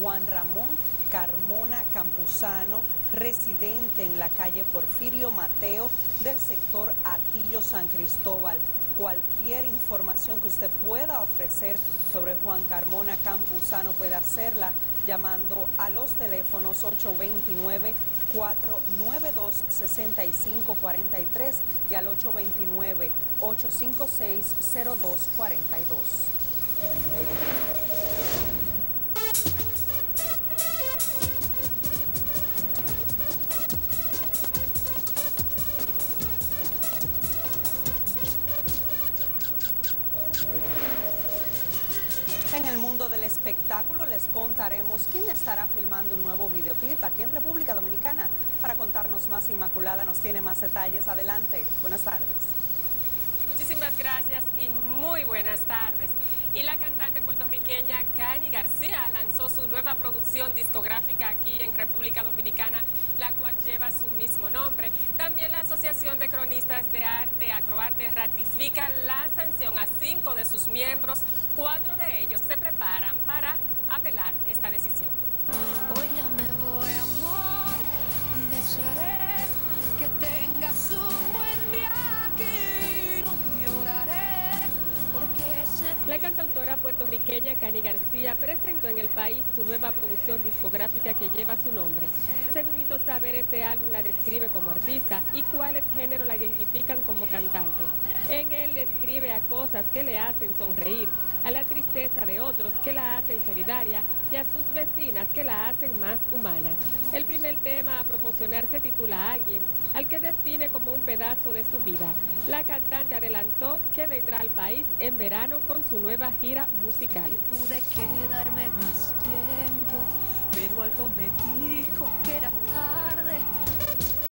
Juan Ramón Carmona Campuzano, residente en la calle Porfirio Mateo del sector Atillo San Cristóbal. Cualquier información que usted pueda ofrecer sobre Juan Carmona Campuzano puede hacerla llamando a los teléfonos 829 492 6543 y al 829 En el mundo del espectáculo les contaremos quién estará filmando un nuevo videoclip aquí en República Dominicana. Para contarnos más, Inmaculada nos tiene más detalles. Adelante. Buenas tardes. Muchísimas gracias y muy buenas tardes. Y la cantante puertorriqueña Cani García lanzó su nueva producción discográfica aquí en República Dominicana, la cual lleva su mismo nombre. También la Asociación de Cronistas de Arte Acroarte ratifica la sanción a cinco de sus miembros. Cuatro de ellos se preparan para apelar esta decisión. Hoy ya me voy, amor, y desearé que tengas un La cantautora puertorriqueña Cani García presentó en el país su nueva producción discográfica que lleva su nombre. Según hizo saber, este álbum la describe como artista y cuáles géneros la identifican como cantante. En él describe a cosas que le hacen sonreír, a la tristeza de otros que la hacen solidaria y a sus vecinas que la hacen más humana. El primer tema a promocionar se titula Alguien, al que define como un pedazo de su vida. La cantante adelantó que vendrá al país en verano con su nueva gira musical.